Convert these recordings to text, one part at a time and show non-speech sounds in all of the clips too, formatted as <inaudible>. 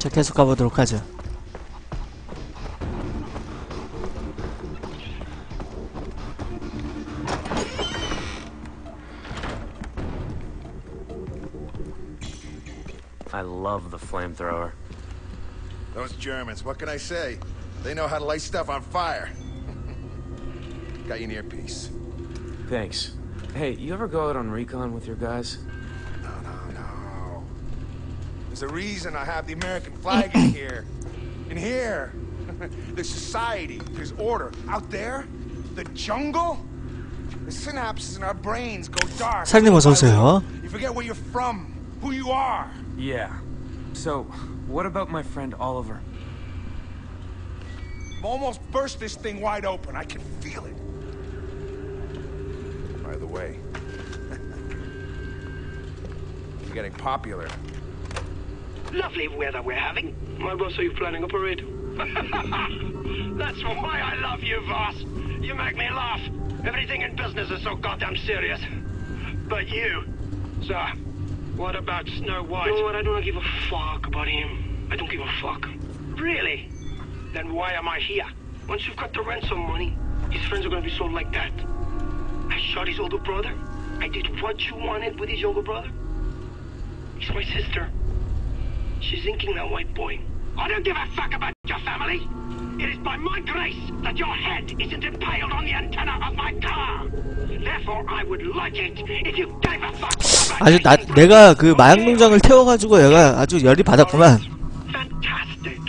자 계속 가보도록 하죠 I love the flamethrower. Those Germans, what can I say? They know how to light stuff on fire. <laughs> Got you an earpiece. Thanks. Hey, you ever go out on recon with your guys? No, no, no. There's a reason I have the American flag in <coughs> here. In here, <laughs> there's society, there's order. Out there, the jungle, the synapses in our brains go dark. 사장님 어서 오세요 You forget where you're from, who you are. Yeah. So, what about my friend Oliver? I've almost burst this thing wide open. I can feel it. By the way, <laughs> you're getting popular. Lovely weather we're having. <laughs> My boss, are you planning a parade? That's why I love you, Voss. You make me laugh. Everything in business is so goddamn serious. But you, sir, what about Snow White? You know what? I don't give a fuck about him. I don't give a fuck. Really? Then why am I here? Once you've got the ransom money, his friends are gonna be sold like that. I shot his older brother. I did what you wanted with his younger brother. He's my sister. She's inking that white boy. I don't give a fuck about your family. It is by my grace that your head isn't impaled on the antenna of my car. Therefore, I would like it if you gave a fuck 아주 나, 내가 그 마약 농장을 태워가지고 얘가 아주 열이 받았구만 Fantastic.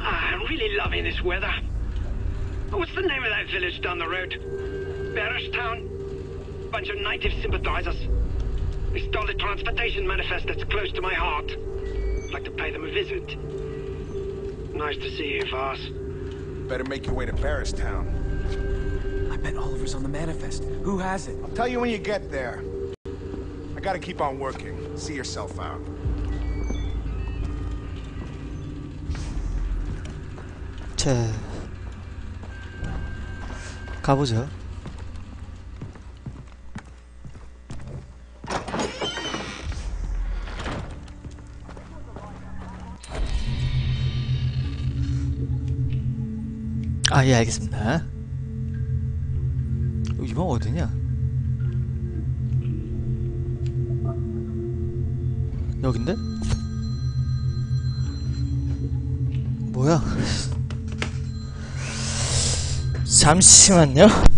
Ah, I'm really loving this weather. What's the name of that village down the road? Barristown? Bunch of native sympathizers. They stole a transportation manifest that's close to my heart. I'd like to pay them a visit. Nice to see you, Voss. Better make your way to Barristown. I bet Oliver's on the manifest. Who has it? I'll tell you when you get there. I gotta keep on working. See yourself out. 자 가보죠 아 예 알겠습니다 이번 어디냐 여긴데? 뭐야 잠시만요.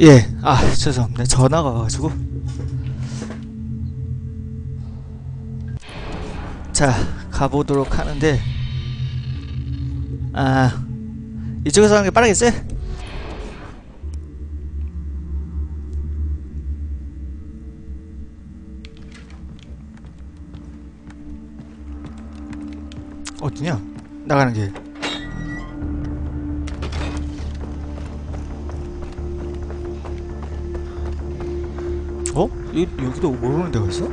예, 아 죄송합니다. 전화가 와가지고. 자, 가보도록 하는데, 아 이쪽에서 하는 게 빠르겠지? 어디냐? 나가는 길. 여, 여기도 모르는 데가 있어?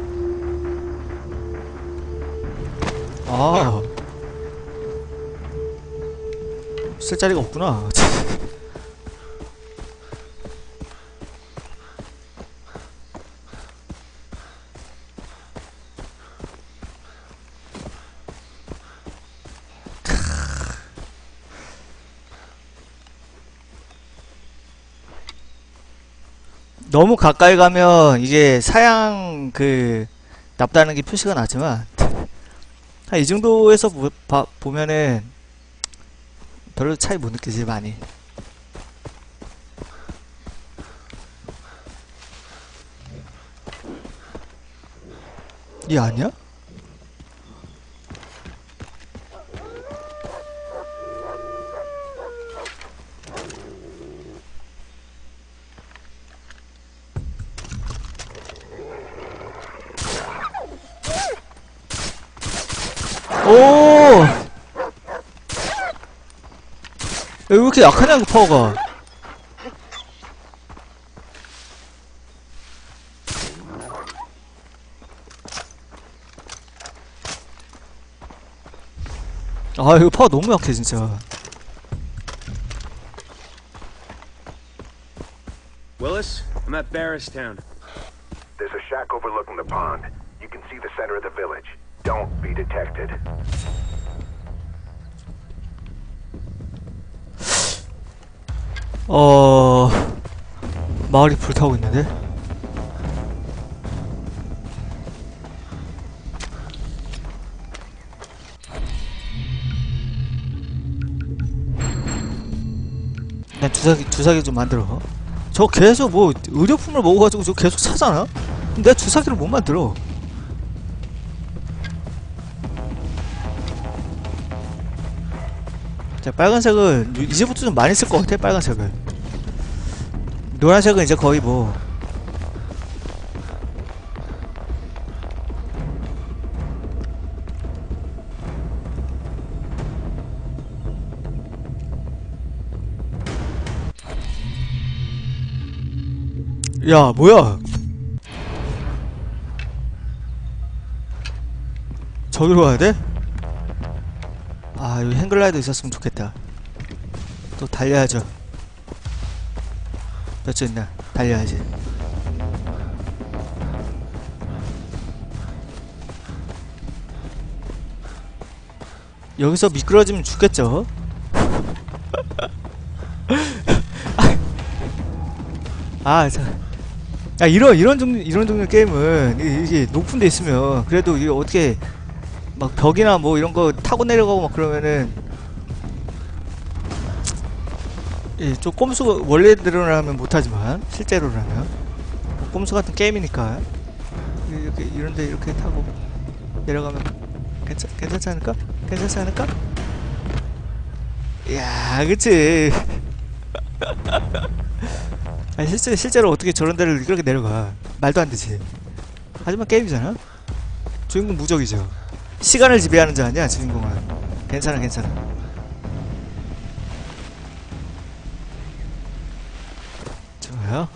아. 쓸 자리가 없구나 너무 가까이 가면 이게 사양 그 납다는 게 표시가 나지만 <laughs> 한 이 정도에서 보, 봐- 보면은 별로 차이 못 느끼지 많이 얘 아니야? 오! 야, 왜 이렇게 약하냐, 그 파워가. 아, 이거 파워 너무 약해, 진짜. Willis, I'm at Barristown. There's a shack overlooking the pond. You can see the center of the village. Don't be detected. 어... 마을이 불타고 있는데? 난 주사기, 주사기 좀 만들어. 저 계속 뭐, 의료품을 먹어가지고 저 계속 차잖아? 근데 주사기를 못 만들어. 자, 빨간색은 이제부터 좀 많이 쓸 것 같아, 빨간색을. 노란색은 이제 거의 뭐. 야, 뭐야? 저기로 가야 돼? 아, 여기 행글라이더 있었으면 좋겠다. 또 달려야죠. 몇 주 있나? 달려야지. 여기서 미끄러지면 죽겠죠? <laughs> 아, 자. 야, 이런, 이런 종류, 이런 종류 게임은, 이- 이게 높은 데 있으면, 그래도 이게 어떻게, 막 벽이나 뭐 이런 거 타고 내려가고 막 그러면은, 예, 좀 꼼수 원래대로라면 못하지만 실제로라면 뭐 꼼수 같은 게임이니까 이렇게 이런데 이렇게 타고 내려가면 괜찮 괜찮지 않을까? 괜찮지 않을까? 야, 그치. <laughs> 아니 실제 실제로 어떻게 저런 데를 이렇게 내려가 말도 안 되지. 하지만 게임이잖아. 주인공 무적이죠. 시간을 지배하는 자 아니야 주인공은. 괜찮아 괜찮아. 좋아요.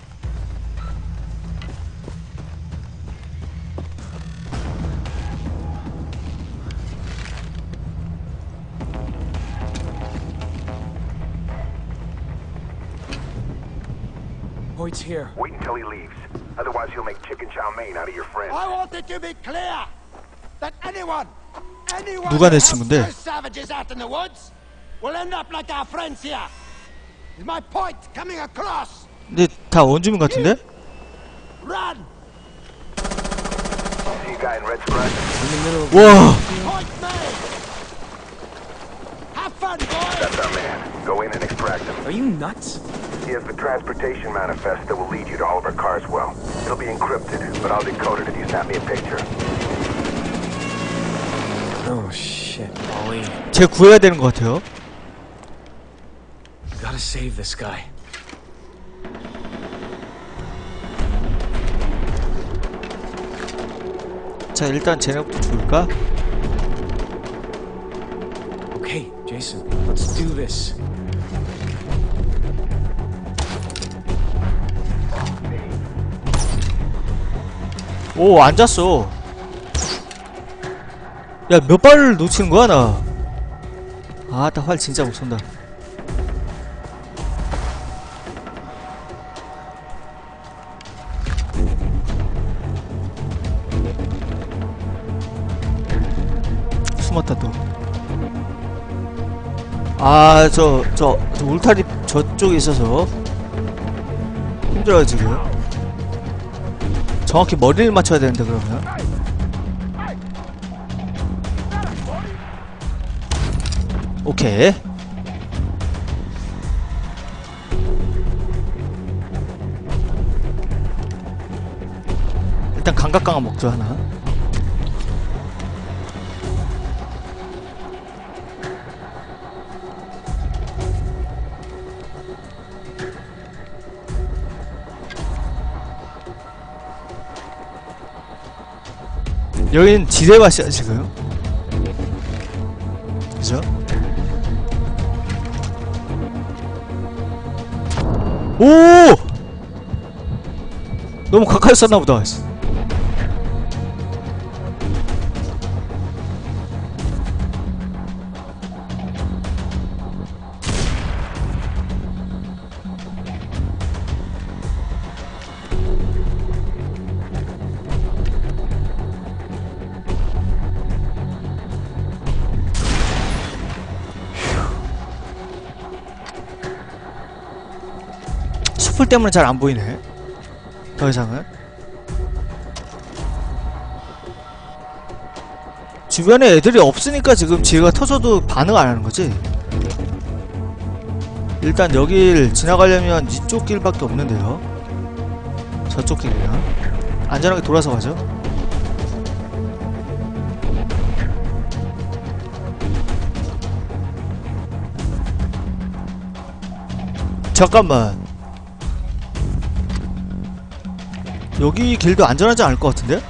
Hoyt's here. Wait until he leaves. Otherwise, he'll make chicken chow mein out of your friend. I want it to be clear that anyone, anyone 누가 who 내 helps 친구인데? those savages out in the woods will end up like our friends here. Is my point coming across? 근데 다 원주민 같은데? Run! See a guy in red scrubs? In the middle of 와, Point made! Have fun, boys! That's our man. Go in and extract him. Are you nuts? He has the transportation manifest that will lead you to Oliver Carswell. It'll be encrypted, but I'll decode it if you snap me a picture. Oh shit, Ollie. 쟤 구해야 되는 것 같아요. Gotta save this guy. 자, 일단 쟤네부터 죽을까? Okay, Jason, let's do this. 오, 앉았어. 야 몇 발을 놓치는 거야 나? 아따 활 진짜 못 쏜다. 숨었다 또아저 저, 저 울타리 저쪽에 있어서 힘들어요 지금. 정확히 머리를 맞춰야 되는데 그러면. 오케이. 일단 감각강화 먹죠, 하나. 여기는 지뢰밭이야 지금 그죠? 오! 너무 가까이 쐈나보다 숲풀 때문에 잘 안 보이네. 더 이상은. 주변에 애들이 없으니까 지금 지혜가 터져도 반응 안 하는 거지? 일단 여길 지나가려면 이쪽 길밖에 없는데요. 저쪽 길이랑 안전하게 돌아서 가죠. 잠깐만 여기 길도 안전하지 않을 것 같은데?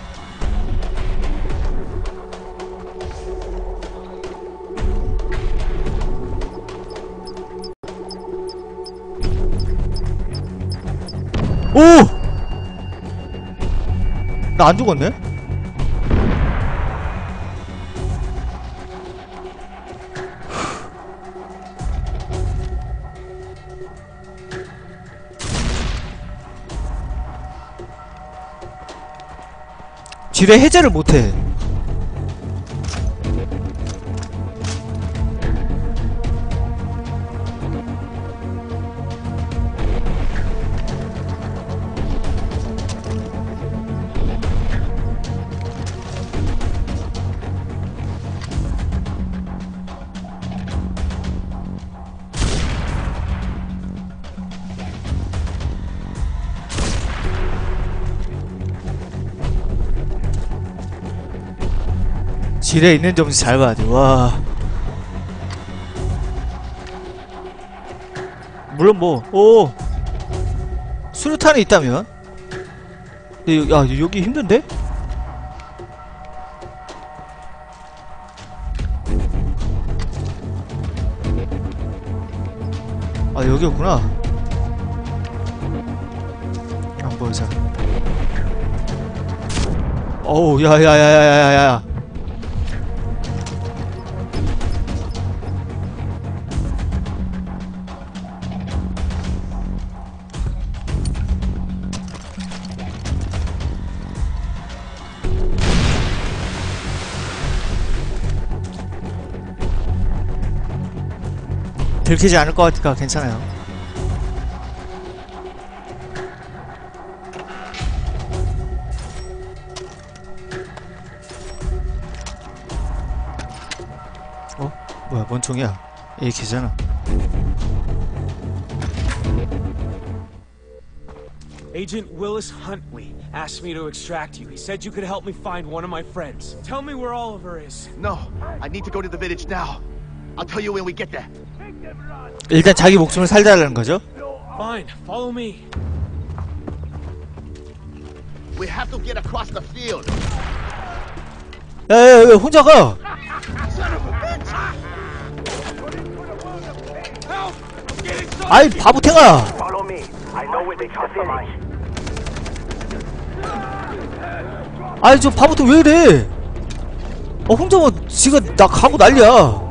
오! 나 안 죽었네? 지뢰 해제를 못해. 지뢰 있는 점수 잘 봐야 돼. 와. 물론 뭐, 오. 수류탄이 있다면? 근데 여- 야, 여기 힘든데? 아, 여기였구나. 안 보여, 잘. 어우, 야, 야, 야, 야, 야, 야, 들키지 않을 것 같으니까 괜찮아요. 어? 뭐야, 뭔 총이야? AK잖아. Agent Willis Huntley asked me to extract you. He said you could help me find one of my friends. Tell me where Oliver is. No, I need to go to the village now. I'll tell you when we get there. 일단 자기 목숨을 살자라는 거죠? Fine, follow me. We have to get across the field. 야, 야, 야, 혼자 가! 아이, 바보탱아! Follow me. I know where they cross the line. 아이, 저 바보탱 왜 이래? 어, 혼자 뭐, 지가 나 가고 난리야.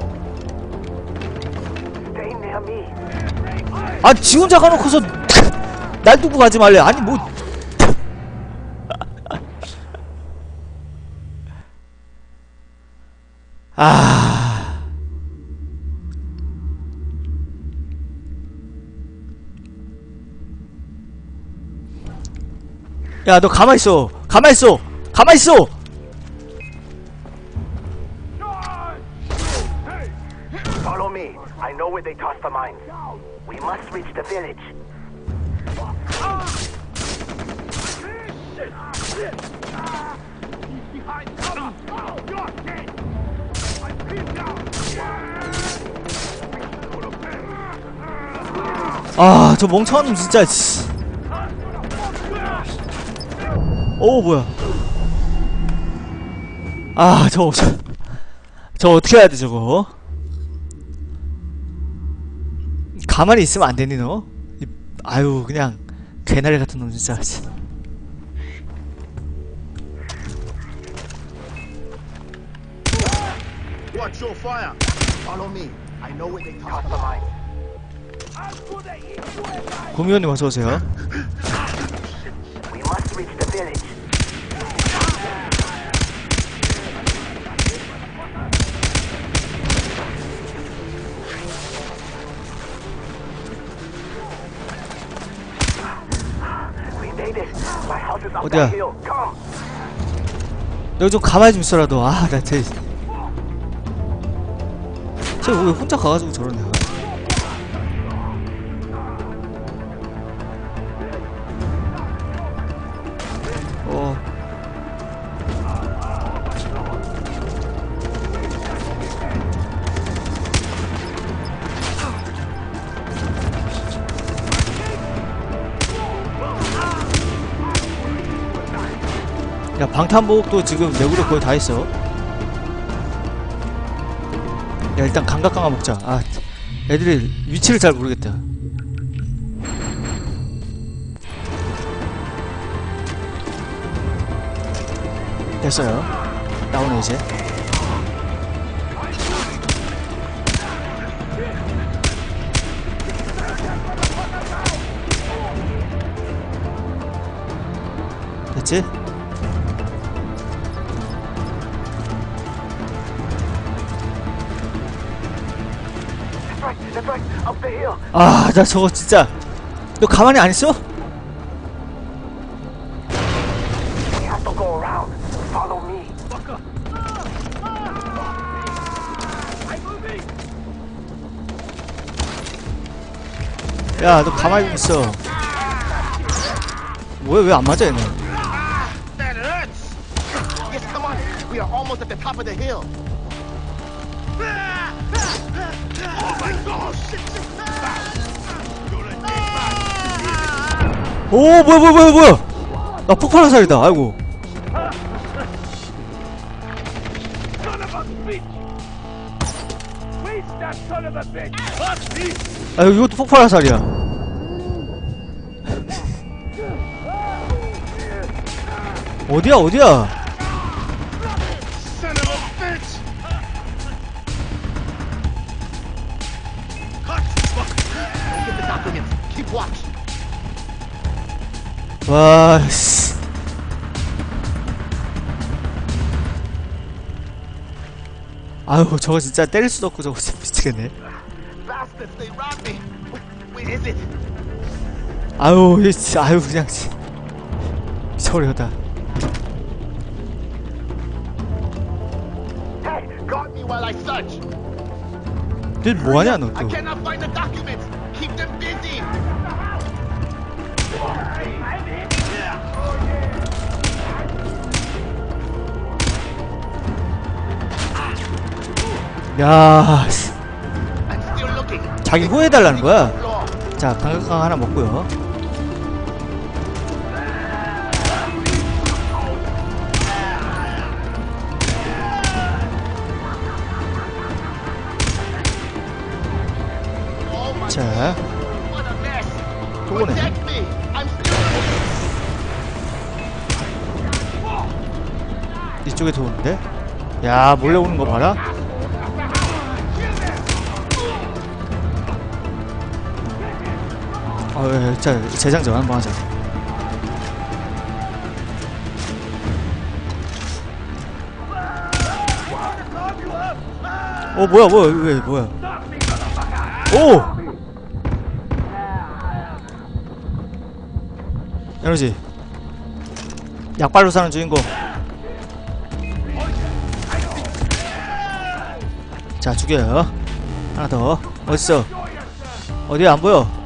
아, 지 혼자 가놓고서, 날 두고 가지 말래. 아니, 뭐. 아. 야, 너 가만 있어. 가만 있어. 가만 있어. Village. 아, 저 멍청한 놈 진짜. 씨. 오, 뭐야. 아, 저거, 저, 저 어떻게 해야 돼, 저거? 가만히 있으면 안 되니, 너? 이- 아유, 그냥, 개나리 같은 놈, 진짜. 씨. Watch your fire. Follow me. I know where they tossed the mines. 구미호님 어서 오세요. 어디야? 너좀 가만히 좀 있어라, 너. 아, 나 쟤. 쟤 왜 혼자 가가지고 저러냐. 방탄복도 지금 내구력 거의 다 있어. 야 일단 감각 강화 먹자. 아 애들이 위치를 잘 모르겠다. 됐어요. 나오네 이제. 됐지? 아, 나 저거 진짜. 너 가만히 안 있어? We have to go around. Follow me. 야, 너 가만히 좀 있어. 뭐야, 왜 안 맞아, 얘는? <laughs> 오, 뭐야, 뭐야, 뭐야, 뭐야! 나 폭발한 살이다, 아이고. 아, 이것도 폭발한 살이야. <laughs> 어디야, 어디야? 와, 씨. 아유, 저거 진짜 때릴 수도 없고 저거 진짜 미치겠네. 아유, 이 아유, 그냥, 씨. 미쳐버리겠다. 너 뭐하냐, 너 또. 야. 자기 후회해달라는 거야. 자, 강력강 하나 먹고요. Oh 자! 저거네. 이쪽에 들어오는데? 야, 몰래 오는 거 봐라. 예, 자, 재장전 한번 하자. 어 뭐야 뭐야 왜 뭐야? 오! 에너지. 약발로 사는 주인공. 자 죽여요. 하나 더. 어딨어. 어디야 안 보여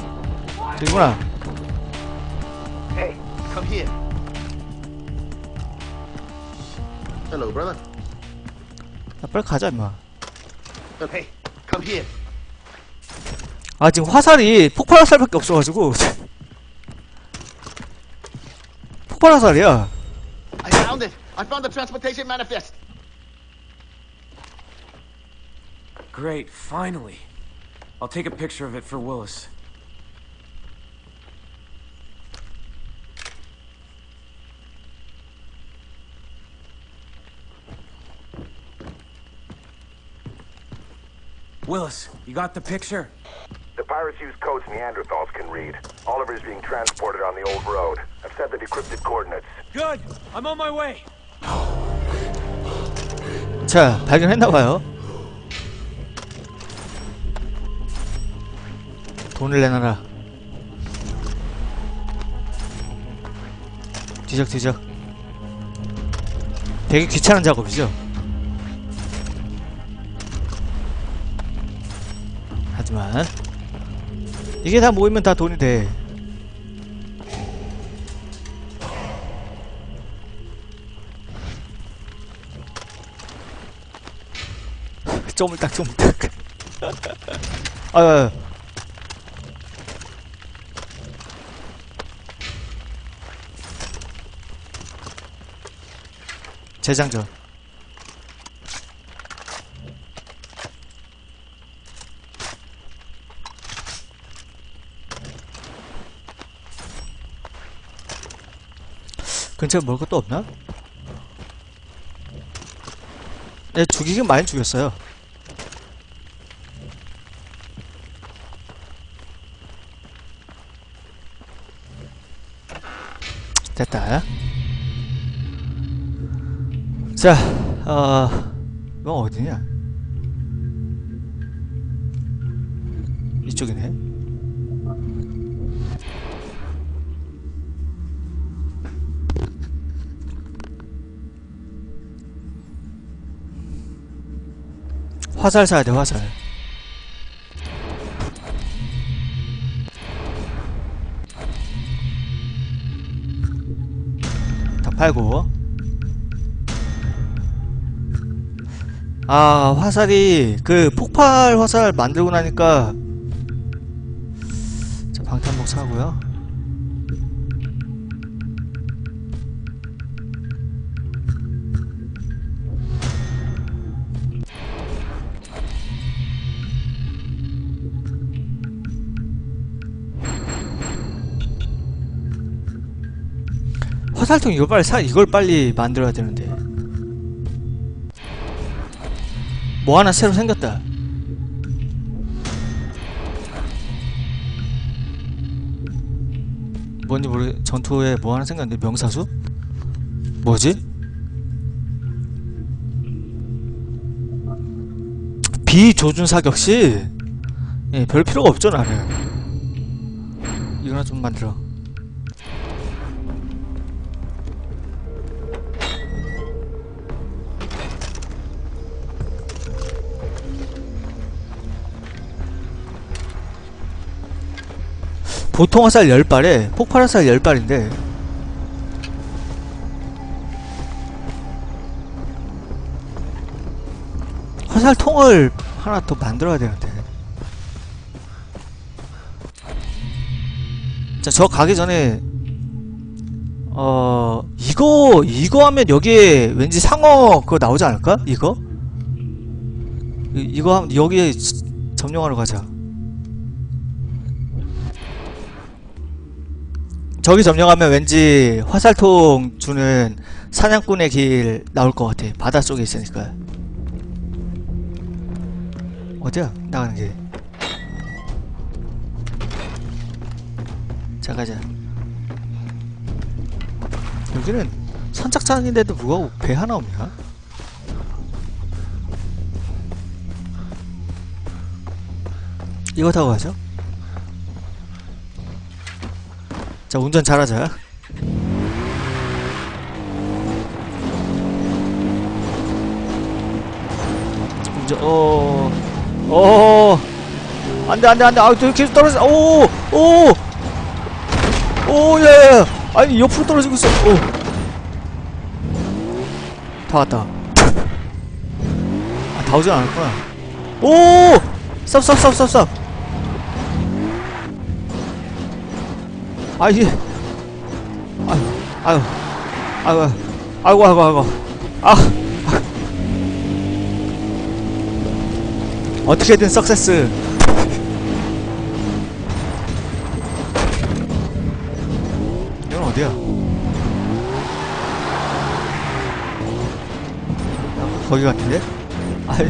저기구나 Hey, come here. Hello, brother. 야, 빨리 가자 임마 Hey, come here. 아 지금 화살이 폭발 화살밖에 없어가지고 폭발 화살이야 I found it. I found the transportation manifest. Great, finally. I'll take a picture of it for Willis. Willis, you got the picture? The pirates use codes Neanderthals can read. Oliver's being transported on the old road. I've set the decrypted coordinates. Good! I'm on my way! 자 발견했나봐요 돈을 내놔라 뒤적뒤적 되게 귀찮은 작업이죠 하지만 이게 다 모이면 다 돈이 돼. <laughs> 쪼물딱 쪼물딱. <laughs> 아유. 재장전 근처에 먹을 것도 없나? 네, 죽이긴 많이 죽였어요. 됐다. 자, 어, 이건 어디냐? 화살 사야 돼, 화살. 다 팔고. 아, 화살이, 그, 폭발 화살 만들고 나니까. 화살통 이걸 빨리 사, 이걸 빨리 만들어야 되는데. 뭐 하나 새로 생겼다. 뭔지 모르겠, 전투에 뭐 하나 생겼는데, 명사수? 뭐지? 비조준 사격시? 예, 별 필요가 없죠, 나는. 이거나 좀 만들어. 보통 화살 10발에 폭발 화살 10발인데 화살 통을 하나 더 만들어야 되는데 자 저 가기 전에 어 이거 이거 하면 여기에 왠지 상어 그거 나오지 않을까? 이거? 이, 이거 하면 여기에 점령하러 가자 저기 점령하면 왠지 화살통 주는 사냥꾼의 길 나올 것 같아. 바닷속에 있으니까. 어디야? 나가는 길. 자, 가자. 여기는 선착장인데도 불구하고 배 하나 없냐? 이거 타고 가죠. 자, 운전 잘하자. 운전, 어, 어, 안 돼, 안 돼, 안 돼. 아, 저 계속 떨어져. 오, 오, 오, 예, 예. 아니, 옆으로 떨어지고 있어. 오. 다 왔다. 아, 다 오진 않았구나. 오! 쌉, 쌉, 쌉, 쌉, 쌉. 아, 이게. 아유, 아유, 아유, 아이고, 아이고, 아이고. 아. 어떻게든 석세스. 이건 어디야? 아, 거기 같은데? 아이.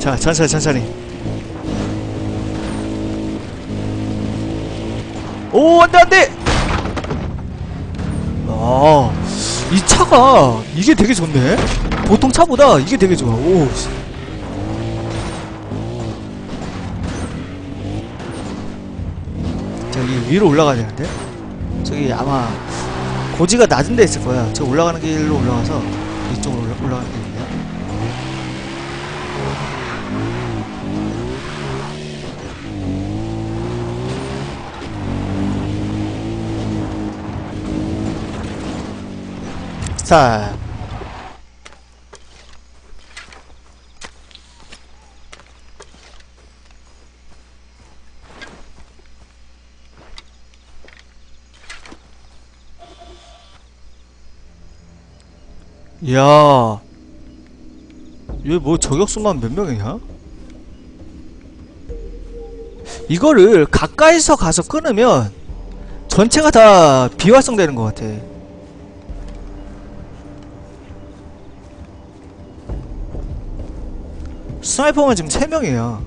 자, 천천히, 천천히. 오, 안 돼, 안 돼! 아, 이 차가, 이게 되게 좋네? 보통 차보다 이게 되게 좋아. 오, 씨. 저기 위로 올라가야 되는데? 저기 아마 고지가 낮은 데 있을 거야. 저 올라가는 길로 올라가서 이쪽으로 올라, 올라가는 길 자. 이야. 얘 뭐 저격수만 몇 명이냐? 이거를 가까이서 가서 끊으면 전체가 다 비활성되는 것 같아. 스나이퍼만 지금 3명이야.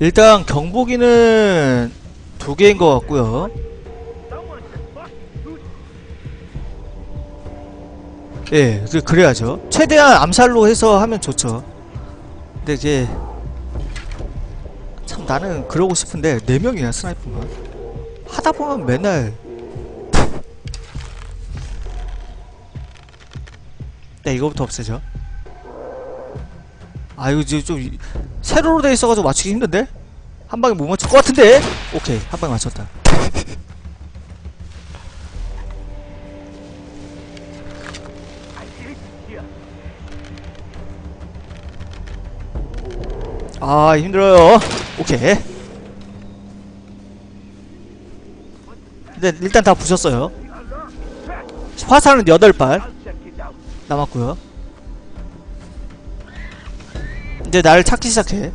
일단 경보기는 두 개인 것 같고요. 예, 그, 그래야죠. 최대한 암살로 해서 하면 좋죠. 근데 이게 참 나는 그러고 싶은데 네 명이야 스나이퍼만. 하다 보면 맨날 네 이거부터 없애죠. 아 이거 지금 좀 이- 세로로 돼 있어가지고 맞추기 힘든데? 한 방에 못 맞출 것 같은데? 오케이 한 방에 맞췄다. 아 힘들어요. 오케이. 근데 일단 다 부셨어요. 화살은 8발 남았고요. 이제 나를 찾기 시작해.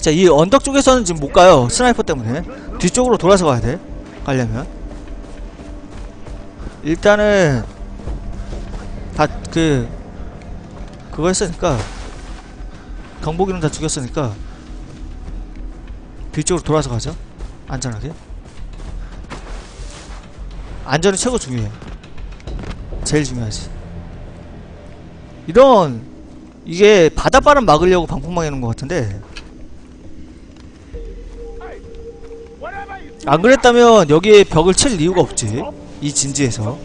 자, 이 언덕 쪽에서는 지금 못 가요. sniper 때문에. 뒤쪽으로 돌아서 가야 돼. 가려면. 일단은 다 그 그거 했으니까 경보기는 다 죽였으니까 뒤쪽으로 돌아서 가죠. 안전하게. 안전이 최고 중요해. 제일 중요하지. 이런 이게 바닷바람 막으려고 방풍망 해놓은 것 같은데 안 그랬다면 여기에 벽을 칠 이유가 없지 이 진지에서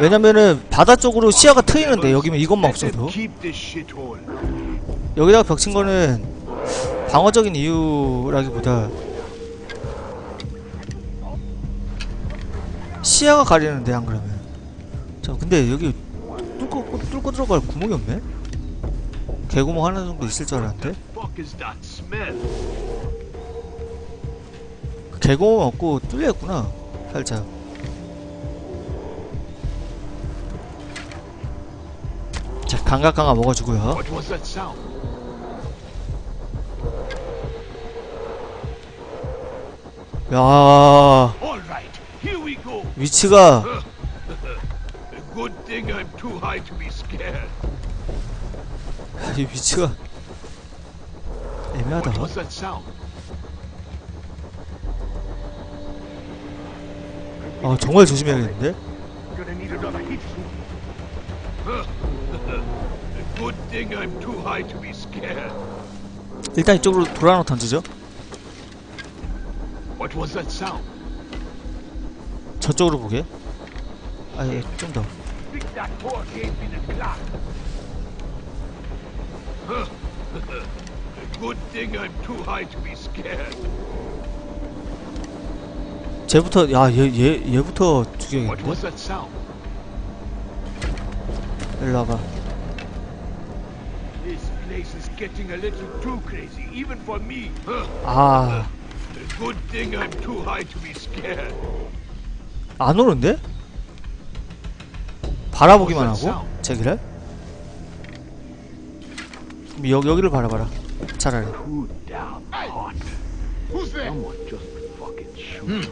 왜냐면은 바다 쪽으로 시야가 트이는데 여기면 이것만 없어도. 여기다가 벽친 거는 방어적인 이유라기보다 시야가 가리는데 안 그러면. 자 근데 여기 뚫고 뚫고 들어갈 구멍이 없네? 개구멍 하나 정도 있을 줄 알았는데? 개구멍 없고 뚫려있구나 살짝 자 강각강아 먹어주고요 야. 위치가. 이 위치가 애매하다. 아 정말 조심해야겠는데? 일단 이쪽으로 돌아놓 던지죠. What was that sound? 저쪽으로 보게. 아 예 좀 더. 쟤부터 야 얘 얘 얘부터 was that sound? 일로 와봐. Place is getting a little too crazy, even for me. 아. Good thing I'm too high to be scared. 안 오는데? 바라보기만 하고 제기를 그럼 여, 여기를 바라봐라 차라리 Too damn hot. Who's there? Someone just fucking shoot me.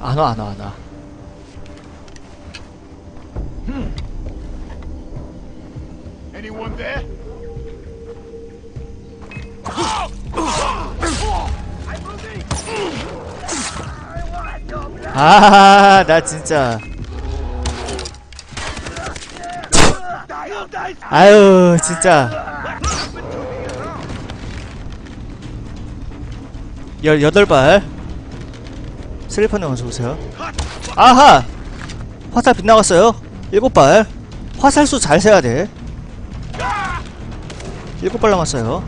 안와 안와 안와 Anyone there? <laughs> 아 나 진짜. 아유 진짜. 열 여덟 발. 슬리퍼님 어서 오세요. 아하! 화살 빗나갔어요 일곱 발. 화살수 잘 세야 돼. 일곱 발 남았어요.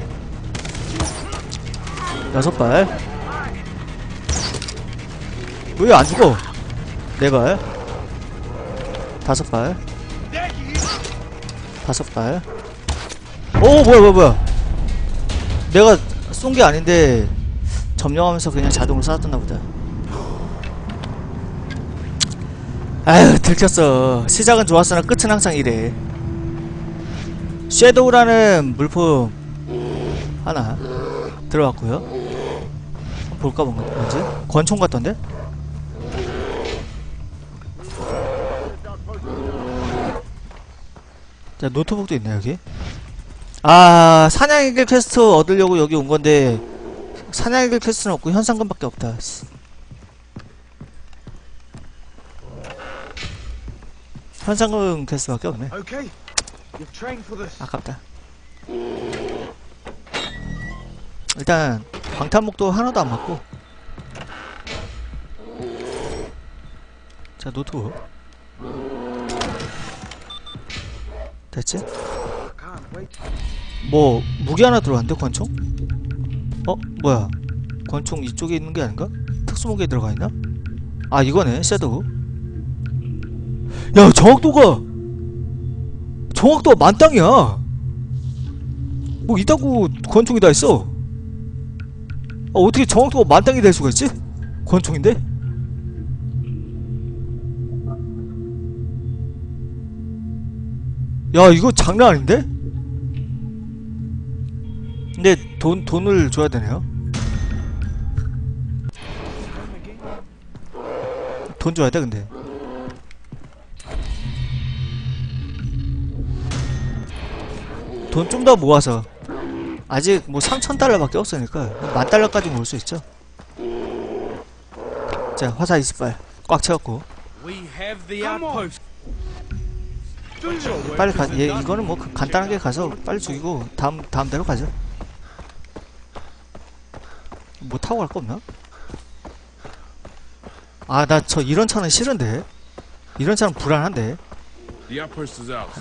여섯 발. 왜 안 죽어? 네발. 다섯 발. 다섯 발. 오 뭐야 뭐야 뭐야. 내가 쏜 게 아닌데 점령하면서 그냥 자동으로 쏴졌나 보다. 아유 들켰어. 시작은 좋았으나 끝은 항상 이래. 섀도우라는 물품 하나 들어갔고요. 한번 볼까 뭔가 뭔지 권총 같던데? 자 노트북도 있네 여기 아 사냥의 길 퀘스트 얻으려고 여기 온 건데 사냥의 길 quest는 없고 현상금밖에 없다 현상금 quest밖에 없네. 아깝다 일단 방탄목도 하나도 안 맞고 자 노트북 됐지? 뭐 무기 하나 들어왔는데 권총? 어? 뭐야 권총 이쪽에 있는 게 아닌가? 특수무기에 들어가 있나? 아 이거네 섀도우 야 정확도가 정확도가 만땅이야 뭐 이따구 권총이 다 있어 아, 어떻게 정확도가 만땅이 될 수가 있지? 권총인데? 야 이거 장난 아닌데? 근데 돈 돈을 줘야 되네요. 돈 줘야 돼 근데. 돈 좀 더 모아서 아직 뭐 3천 달러밖에 없으니까 만 달러까지 모을 수 있죠. 자 화살 20발 꽉 채웠고. 빨리 가. 얘 이거는 뭐 그- 간단하게 가서 빨리 죽이고 다음 다음 대로 가죠. 뭐 타고 갈 거 없나? 아 나 저 이런 차는 싫은데. 이런 차는 불안한데.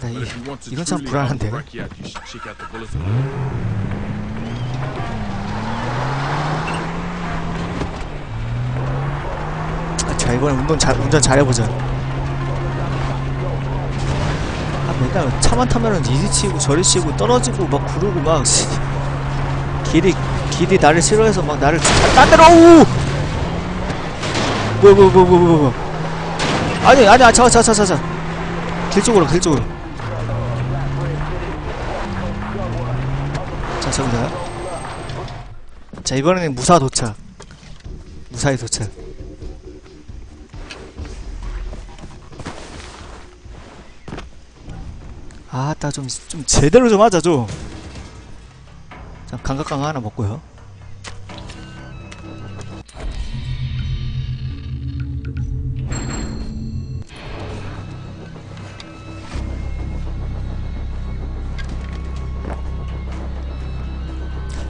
나 but 이- 이건 참 불안한데. 아, 자 이번에 운동 잘 운전 잘해보자. 아 맨날 차만 타면은 이리 치고 저리 치고 떨어지고 막 구르고 막 씨. 길이 길이 나를 싫어해서 막 나를 자- 딴 데로 우 뭐야 뭐야 뭐야 뭐야 뭐야 뭐야. 아니 아니 아 잠깐 잠깐 잠깐 길 쪽으로 길 쪽으로. 자 저기다. 자 이번에는 무사 도착. 무사히 도착. 아따 좀, 좀 제대로 좀 하자 좀. 자, 감각강화 하나 먹고요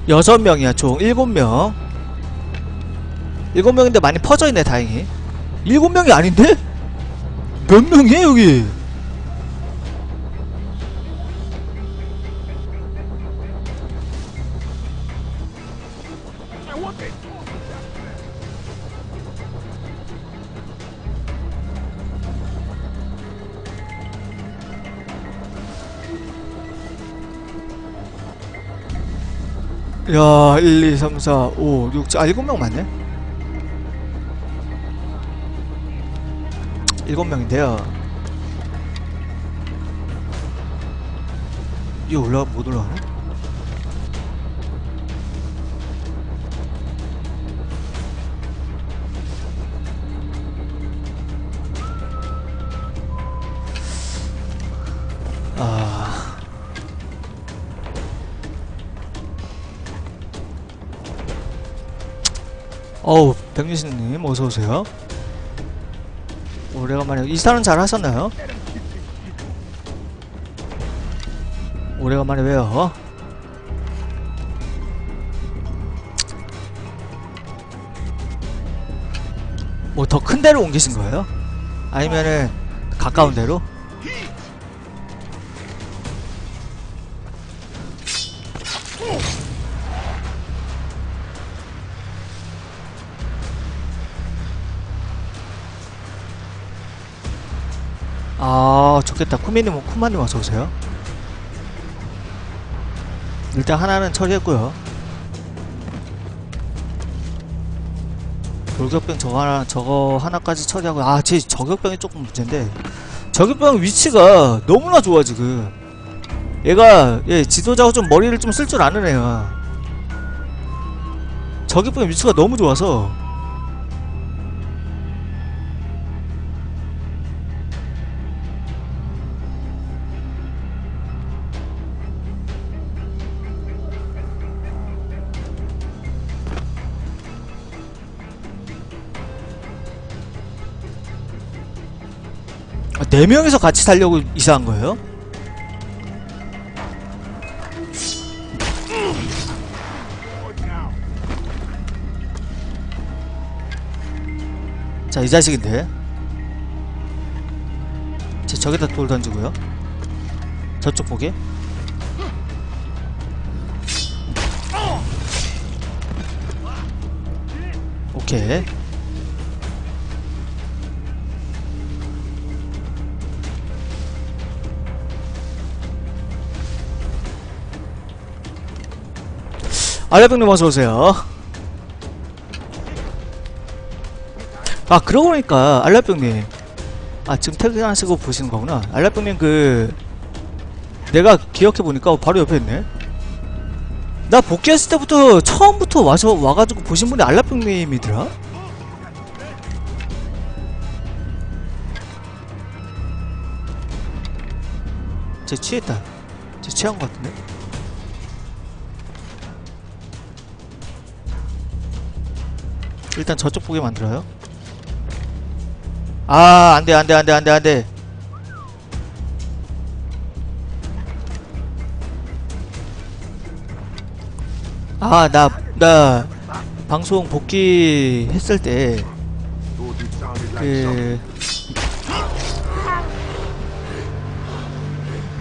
여섯 명이야 총 일곱 명 일곱 명인데 많이 퍼져 있네 다행히 일곱 명이 아닌데? 몇 명이야 여기? 야, 1, 2, 3, 4, 5, 6, 7, 아, 7명 맞네? 7명인데요. 이 올라가, 못 올라가네? 어우, 백유신님 어서오세요. 오래간만에, 이사는 잘 하셨나요? 오래간만에 왜요? 뭐 더 큰 데로 옮기신 거예요? 아니면은 가까운 데로? 좋겠다 쿠미님 쿠마님 어서오세요. 일단 하나는 처리했고요. 돌격병 저거 하나 저거 하나까지 처리하고 아제 저격병이 조금 문제인데. 저격병 위치가 너무나 좋아 지금. 얘가 예 지도자가 좀 머리를 좀 쓸 줄 아는 애야. 저격병 위치가 너무 좋아서 아, 네 명이서 같이 살려고 이사한 거예요? 자, 이 자식인데. 제 저기다 돌 던지고요. 저쪽 보게. 오케이. 알라병님 어서오세요. 아 그러고 보니까 알라병님. 아 지금 퇴근하시고 보시는 거구나. 알라병님 그 내가 기억해보니까 바로 옆에 있네. 나 복귀했을 때부터 처음부터 와서 와가지고 보신 분이 알라병님이더라? 쟤 취했다. 쟤 취한 것 같은데 일단 저쪽 보게 만들어요. 아, 안 돼, 안 돼, 안 돼, 안 돼, 안 돼. 아, 나, 나, 방송 복귀 했을 때, 그,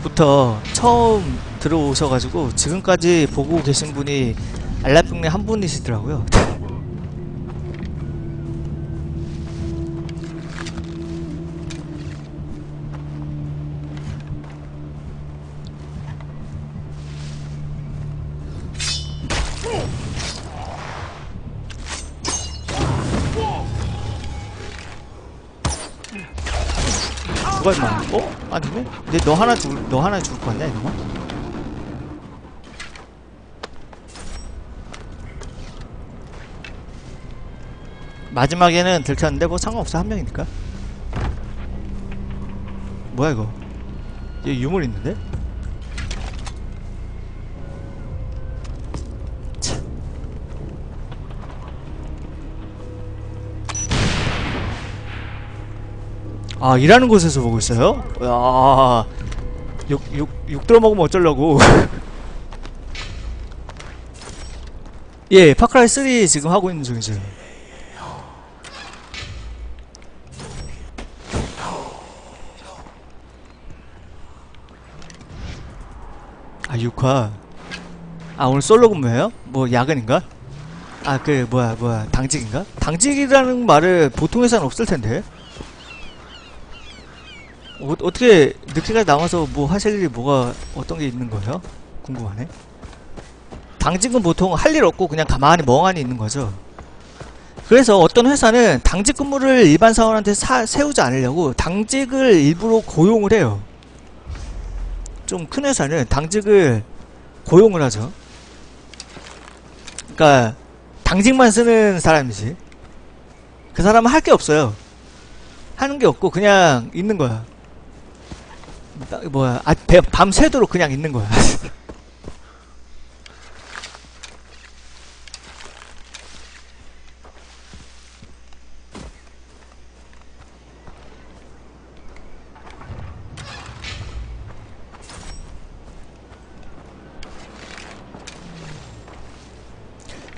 부터 처음 들어오셔가지고, 지금까지 보고 계신 분이 알라병님 한 분이시더라고요. <laughs> 하나 죽을 너 하나 죽을 것 같냐 이놈아? 마지막에는 들켰는데 뭐 상관없어 한 명이니까 뭐야 이거 얘 유물 있는데? 참. 아 일하는 곳에서 보고 있어요? 야, 욕, 욕, 욕 들어먹으면 어쩌려고 <laughs> 예, 파크라이 3 지금 하고 있는 중이죠 아 6화 아 오늘 솔로 근무예요? 뭐 야근인가? 아 그 뭐야 뭐야 당직인가? 당직이라는 말을 보통 회사는 없을 텐데 어, 어떻게 늦게까지 남아서 뭐 하실 일이 뭐가 어떤 게 있는 거예요? 궁금하네 당직은 보통 할 일 없고 그냥 가만히 멍하니 있는 거죠 그래서 어떤 회사는 당직 근무를 일반 사원한테 사, 세우지 않으려고 당직을 일부러 고용을 해요 좀 큰 회사는 당직을 고용을 하죠. 그러니까 당직만 쓰는 사람이지. 그 사람은 할 게 없어요. 하는 게 없고 그냥 있는 거야. 나- 뭐야? 아, 배- 밤새도록 그냥 있는 거야. <laughs>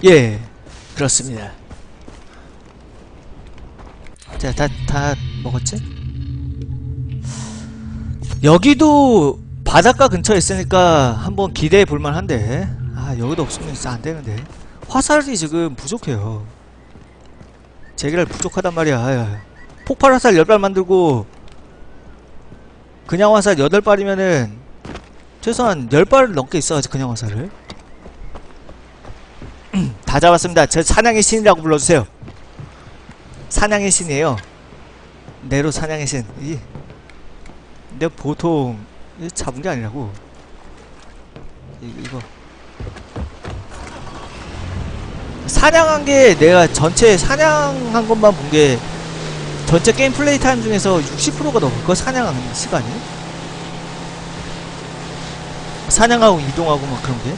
예, 그렇습니다. 자, 다, 다 먹었지? 여기도 바닷가 근처에 있으니까 한번 기대해 볼만 한데. 아, 여기도 없으면 진짜 안 되는데. 화살이 지금 부족해요. 제기랄 부족하단 말이야. 아유. 폭발 화살 10발 만들고, 그냥 화살 8발이면은, 최소한 10발 넘게 있어야지, 그냥 화살을. <clears throat> 다 잡았습니다. 저 사냥의 신이라고 불러주세요. 사냥의 신이에요. 네로 사냥의 신. 이, 근데 보통 이 잡은 게 아니라고. 이, 이거 사냥한 게 내가 전체 사냥한 것만 본 게 전체 게임 플레이 타임 중에서 60%가 넘을 거 사냥하는 시간이. 사냥하고 이동하고 막 그런 게.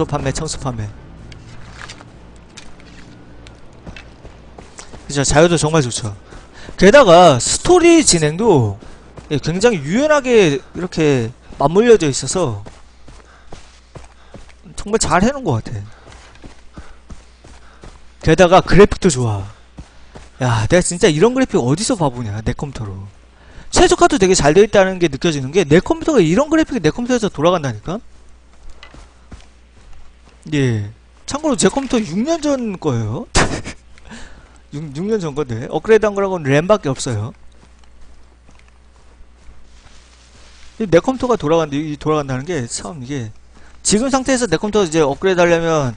청소 판매, 청소 판매. 그죠, 자유도 정말 좋죠. 게다가 스토리 진행도 예, 굉장히 유연하게 이렇게 맞물려져 있어서 정말 잘 해놓은 것 같아. 게다가 그래픽도 좋아. 야, 내가 진짜 이런 그래픽 어디서 봐보냐, 내 컴퓨터로. 최적화도 되게 잘 되어 있다는 게 느껴지는 게 내 컴퓨터가 이런 그래픽이 내 컴퓨터에서 돌아간다니까? 예. 참고로 제 컴퓨터 6년 전 거예요. <laughs> 6, 6년 전 건데 업그레이드 한 거라고는 램밖에 없어요. 이내 컴퓨터가 돌아간다, 이 돌아간다는 게 참 이게 지금 상태에서 내 컴퓨터 이제 업그레이드 하려면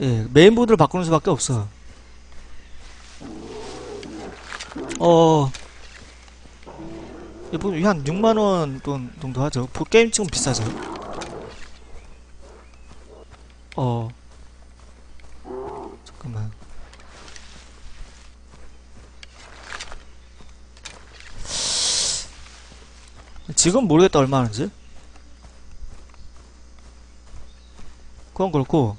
예, 메인보드를 바꾸는 수밖에 없어. 어. 이거 한 6만 원돈 정도 하죠. 보- 게임 치곤 비싸죠. 어. 잠깐만. 지금 모르겠다 얼마 하는지. 그건 그렇고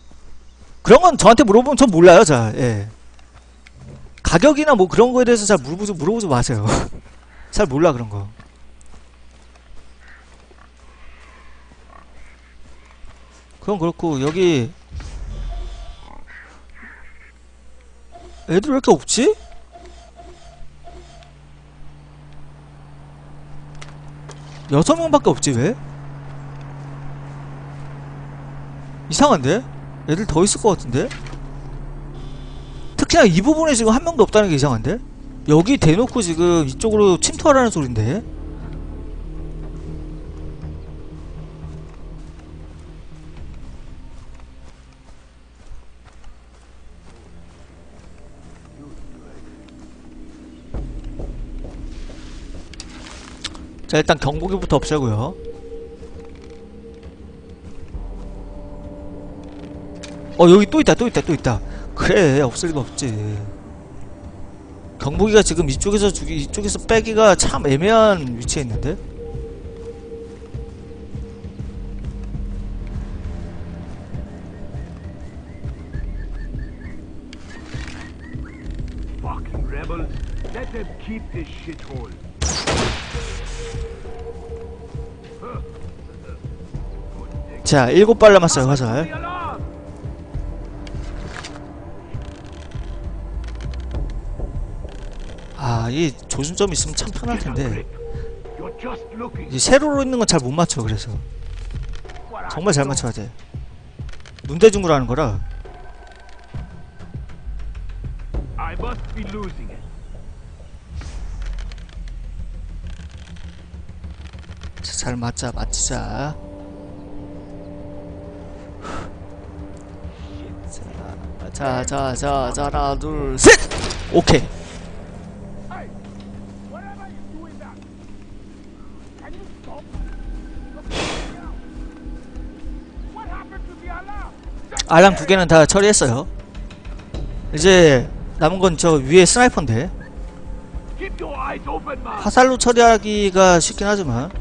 그런 건 저한테 물어보면 전 몰라요, 잘. 예. 가격이나 뭐 그런 거에 대해서 잘 물어보지 물어보지 마세요. <laughs> 잘 몰라 그런 거. 그건 그렇고 여기 애들 왜 이렇게 없지? 여섯 명밖에 없지 왜? 이상한데? 애들 더 있을 것 같은데? 특히나 이 부분에 지금 한 명도 없다는 게 이상한데? 여기 대놓고 지금 이쪽으로 침투하라는 소린데? 자 일단 경보기부터 없애고요 어 여기 또 있다 또 있다 또 있다 그래 없을 리가 없지 경보기가 지금 이쪽에서 주기 이쪽에서 빼기가 참 애매한 위치에 있는데 Fucking rebels. Let them keep this shithole. 자 일곱 발 남았어요 화살 alarm! 아이 조준점 있으면 참 편할 텐데. 이 세로로 있는 건 잘 못 맞춰 그래서 정말 잘 맞춰야 돼 눈대중으로 하는 거라 I must be losing it. 자, 잘 맞자 맞히자 자자자자 자, 하나 둘셋 오케이? 알람 두 개는 다 처리했어요 이제 남은 건 저 위에 스나이퍼인데. 화살로 처리하기가 쉽긴 하지만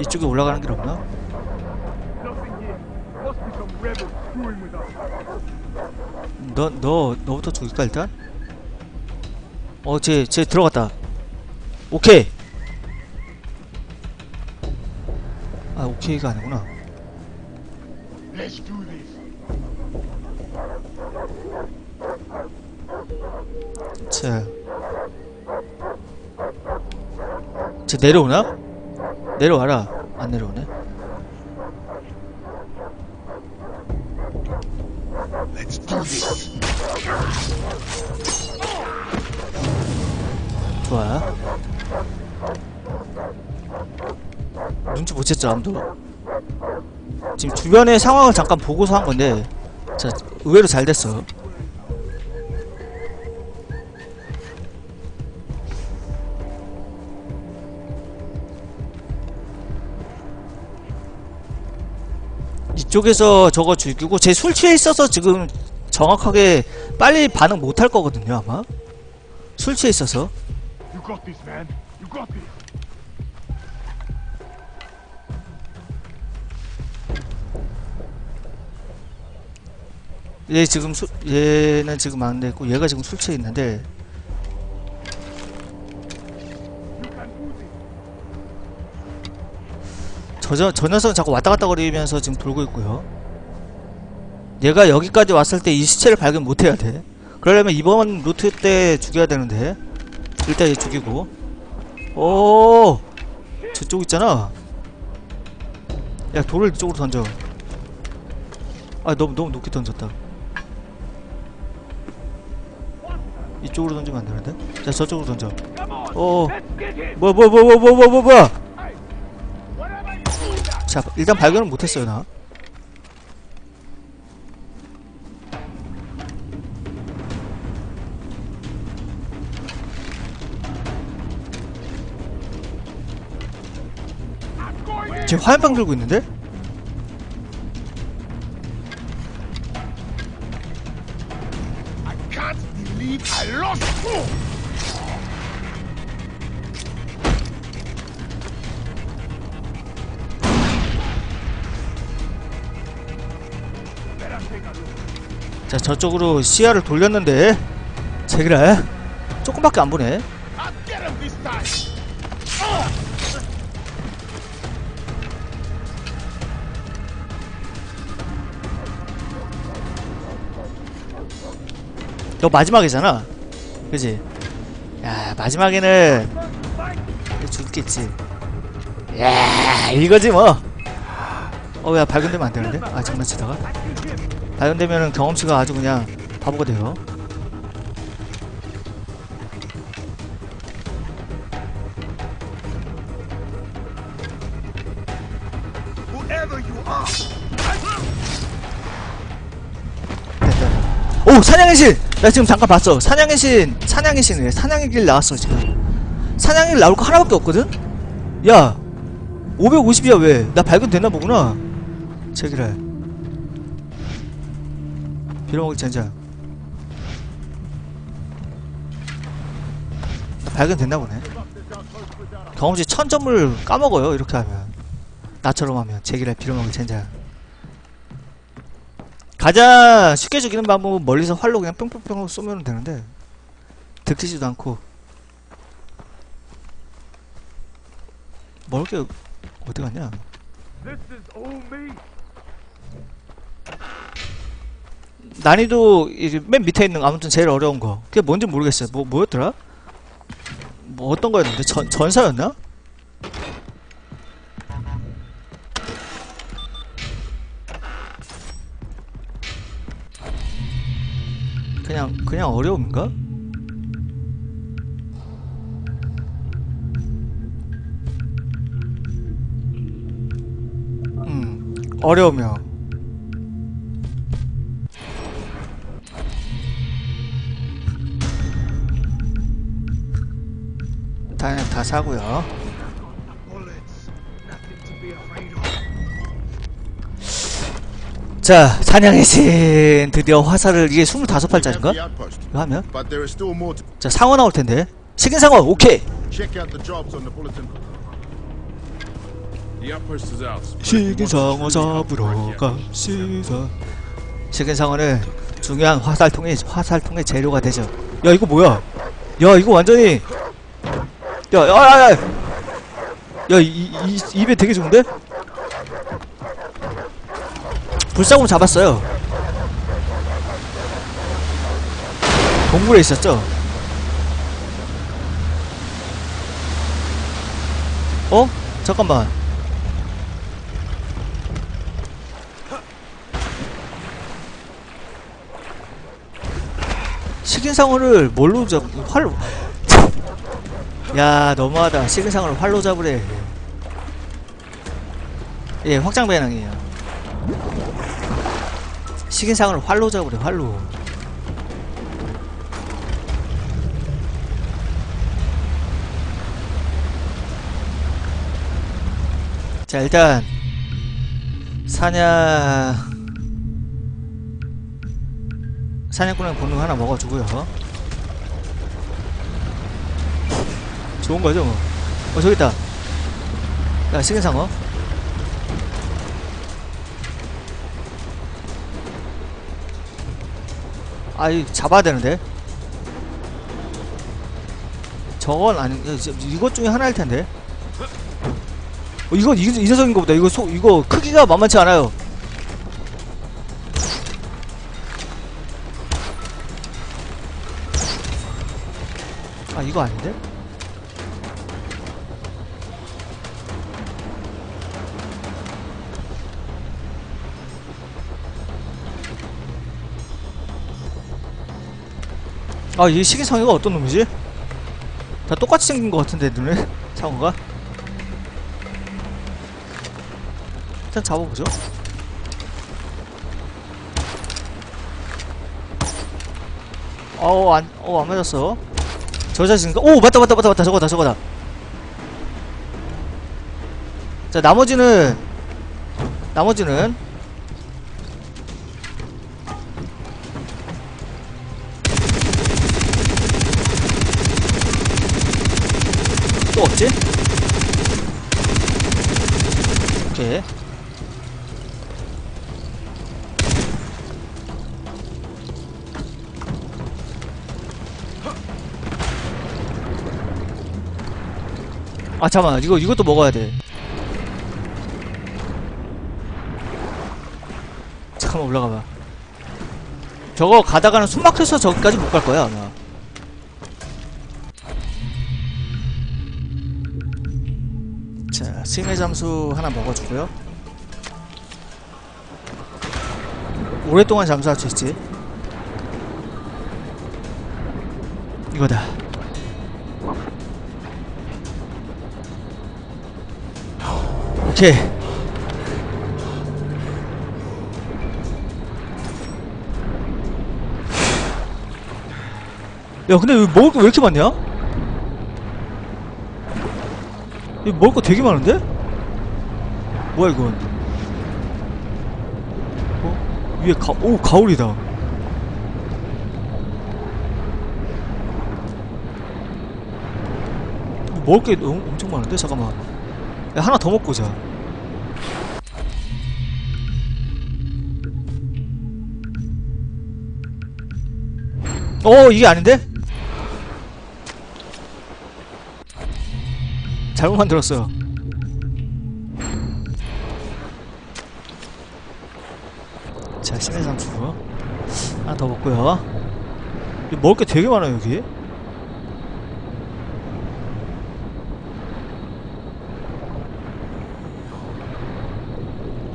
이쪽에 올라가는 길 없나? 너, 너, 너부터 죽일까 일단? 어, 쟤, 쟤 들어갔다. 오케이. 아, 오케이가 아니구나. 자. 쟤 내려오나? 내려와라. 안 내려오네. 좋아. 눈치 못 챘죠, 아무도. 지금 주변의 상황을 잠깐 보고서 한 건데, 자, 의외로 잘 됐어. 이쪽에서 저거 죽이고, 제 술 취해 있어서 지금 정확하게 빨리 반응 못할 거거든요, 아마. 술 취해 있어서. 얘 지금 술 얘는 지금 안 됐고 얘가 지금 술 취해 있는데 저, 저, 저 녀석은 자꾸 왔다 갔다 거리면서 지금 돌고 있고요. 얘가 여기까지 왔을 때 이 시체를 발견 못 해야 돼. 그러려면 이번 루트 때 죽여야 되는데. 일단 얘 죽이고. 오! 저쪽 있잖아. 야 돌을 이쪽으로 던져. 아 너무 너무 높게 던졌다. 이쪽으로 던지면 안 되는데? 자 저쪽으로 던져. him. 뭐뭐뭐뭐뭐뭐뭐 자 일단 발견을 못했어요 나쟤 화염병 들고 있는데? 자 저쪽으로 시야를 돌렸는데 제기라 조금밖에 안 보네. 너 마지막이잖아 그지? 야 마지막에는 죽겠지 야 이거지 뭐 어야 발견되면 안 되는데? 아 장난치다가 발견되면은 경험치가 아주 그냥 바보가 돼요 오 사냥의 실나 지금 잠깐 봤어. 사냥의 신, 사냥의 신이래. 사냥의 길 나왔어, 지금. 사냥의 길 나올 거 하나밖에 없거든? 야, 550이야, 왜? 나 발견됐나 보구나. 제기랄. 젠장. 나 발견됐나 보네. 경험치 천점을 까먹어요, 이렇게 하면. 나처럼 하면. 제기랄 빌어먹을 젠장. 가장 쉽게 죽이는 방법은 멀리서 활로 그냥 뿅뿅뿅 쏘면 되는데 들키지도 않고 먹을 게 어디 갔냐 This is all me. 난이도 맨 밑에 있는 아무튼 제일 어려운 거. 그게 뭔지 모르겠어요. 뭐 뭐였더라? 뭐 어떤 거였는데? 전 전사였나? 그냥 그냥 어려움인가? 음 어려우며 다, 다 사고요. 자 사냥의 신 드디어 화살을 이게 25발짜리인가? The outpost, 이거 하면? 자 상어 나올 텐데 식인 상어 오케이 식인 상어 truly help 잡으러 갑시다 식인 상어는 중요한 화살통의 화살통의 재료가 되죠 야 이거 뭐야 야 이거 완전히 야 야 야야 야이 이, 이, 입에 되게 좋은데? 불사공 잡았어요 동굴에 있었죠? 어? 잠깐만 식인상어를 뭘로 잡 활로 야 너무하다. 식인상어를 활로 잡으래. 예 확장 배낭이에요. 식인상어를 활로 잡으래 활로. 자 일단 사냥 사냥꾼의 본능 하나 먹어주고요 좋은 거죠 뭐. 어 저기 있다. 야 식인상어. 아이 잡아야 되는데. 저건 아니 이것 중에 하나일 텐데. 어, 이건 이, 이 녀석인 거보다. 이거 소 이거 크기가 만만치 않아요. 아 이거 아닌데? 아, 이 시기상어가 어떤 놈이지? 다 똑같이 생긴 것 같은데, 눈에? <laughs> 상어가? 일단 잡아보죠. 어우, 안, 어, 안 맞았어. 저 자식인가? 오, 맞다, 맞다, 맞다, 맞다. 저거다, 저거다. 자, 나머지는, 나머지는, 잠깐만 이거 이것도 먹어야 돼. 잠깐만 올라가봐. 저거 가다가는 숨 막혀서 저기까지 못 갈 거야 아마. 자 심해 잠수 하나 먹어주고요. 오랫동안 잠수할 수 있지? 이거다 오케이 야 근데 왜 먹을 거 왜 이렇게 많냐? 이 먹을 거 되게 많은데? 뭐야 이건? 어? 위에 가, 오 가오리다. 먹을 게 너무 엄청 많은데 잠깐만. 야 하나 더 먹고 자. 어 이게 아닌데? 잘못 만들었어요. 자, 심해 상추 하나 더 먹고요. 먹을 게 되게 많아요 여기.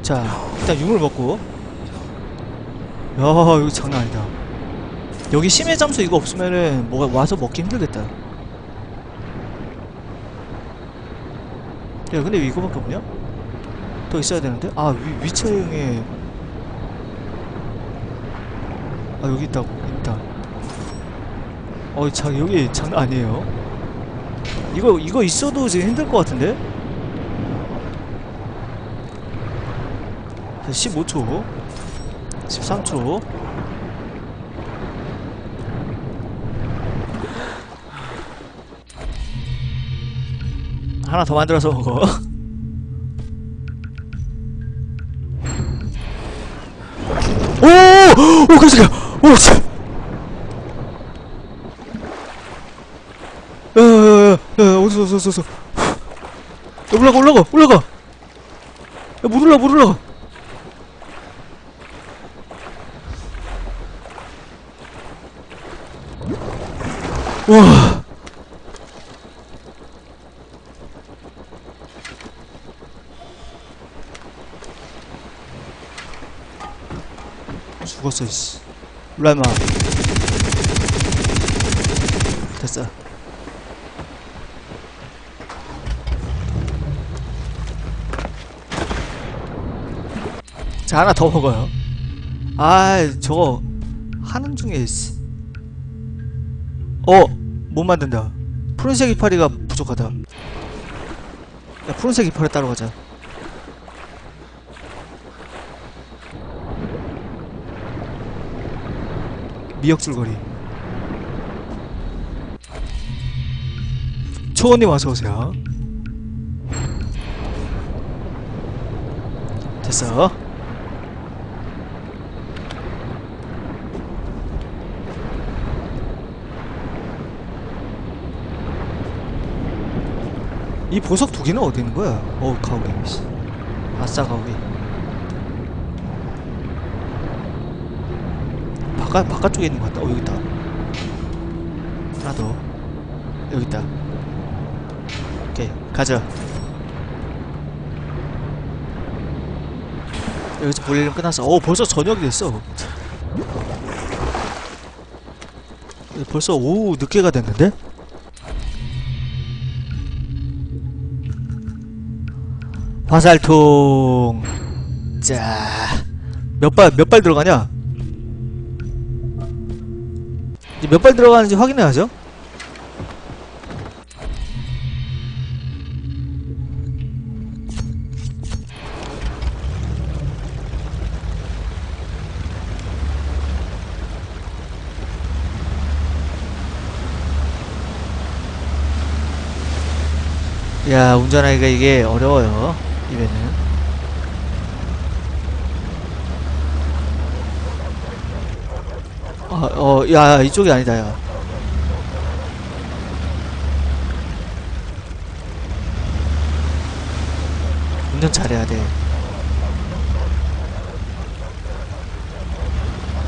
자, 일단 유물 먹고. 야, 이거 장난 아니다. 여기 심해 잠수 이거 없으면은 뭐가 와서 먹기 힘들겠다. 야 근데 왜 이거밖에 없냐? 더 있어야 되는데? 아 위, 위층에 아 여기 있다고 있다 어 자 여기 장난 아니에요 이거 이거 있어도 지금 힘들 것 같은데? 자, 15초 13초 하나 더 만들어서 먹어. 오! 오, 깜짝이야! 오, 씨! 야, 야, 야, 야, 야, 어디서, 어디서, 어디서, 올라가, 올라가, 올라가! 야, 못 올라가, 못 올라가! 와. 와, 임마. 됐어. 자, 하나 더 먹어요. 아, 저거, 하는 중에, 씨. 어! 못 만든다. 푸른색 이파리가 부족하다. 야, 푸른색 이파리 따러 가자. 미역줄거리 초원님 어서오세요 됐어 이 보석 두 개는 어디 있는 거야? 어우 가오리 씨. 아싸 가오리 바깥 바깥쪽에 있는 것 같다. 어 여기 있다. 하나 더. 여기 있다. 오케이 가자. 여기서 볼 일은 끝났어. 어 벌써 저녁이 됐어. 벌써 오후 늦게가 됐는데? 화살통. 자, 몇 발 몇 발 들어가냐? 몇 발 들어가는지 확인해야죠. 야, 운전하기가 이게 어려워요. 입에는. 어, 어, 야, 이쪽이 아니다, 야. 운전 잘해야 돼.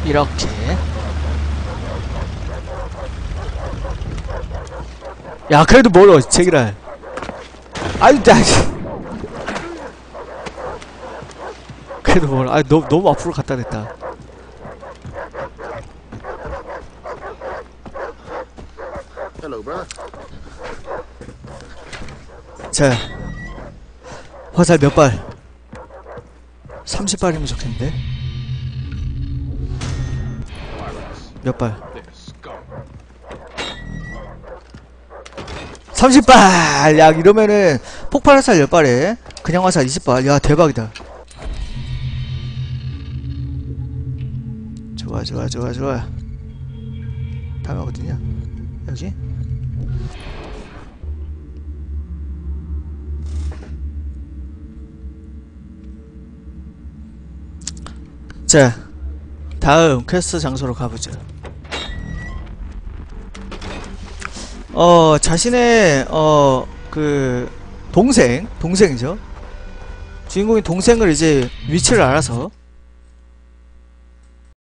이렇게. 야, 그래도 멀어, 제기랄. 아유, 나, 그래도 멀어. 아, 너무, 너무 앞으로 갖다 댔다. Hello, brother. 자, 화살 몇 발? 30발이면 좋겠는데? 몇 발? Let's go. 30발! 야, 이러면은 폭발 화살 10발에 그냥 화살 20발. 야, 대박이다. 좋아, 좋아, 좋아, 좋아. 다음에 어디냐? 여기? 자, 다음 퀘스트 장소로 가보죠. 어, 자신의, 어, 그, 동생, 동생이죠. 주인공이 동생을 이제 위치를 알아서